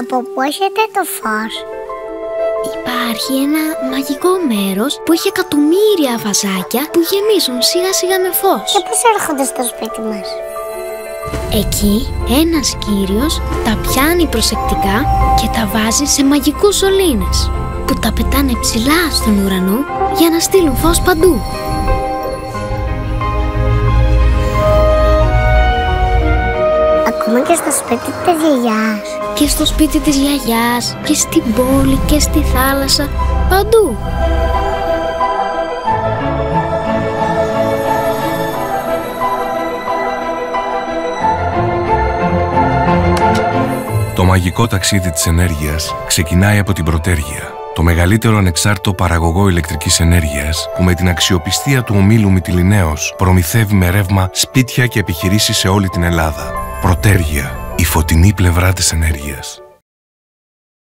Από πού έχετε το φως; Υπάρχει ένα μαγικό μέρος που έχει εκατομμύρια βαζάκια που γεμίζουν σιγά σιγά με φως. Και πώς έρχονται στο σπίτι μας; Εκεί ένας κύριος τα πιάνει προσεκτικά και τα βάζει σε μαγικούς σωλήνες που τα πετάνε ψηλά στον ουρανό για να στείλουν φως παντού. Και στο σπίτι της γιαγιάς. Και στο σπίτι της γιαγιάς και στην πόλη και στη θάλασσα, παντού. Το μαγικό ταξίδι της ενέργειας ξεκινάει από την Πρωτέργεια, το μεγαλύτερο ανεξάρτητο παραγωγό ηλεκτρικής ενέργειας που με την αξιοπιστία του ομίλου Μητυλινέως προμηθεύει με ρεύμα σπίτια και επιχειρήσεις σε όλη την Ελλάδα. Πρωτέργεια, η φωτεινή πλευρά της ενέργειας.